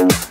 You.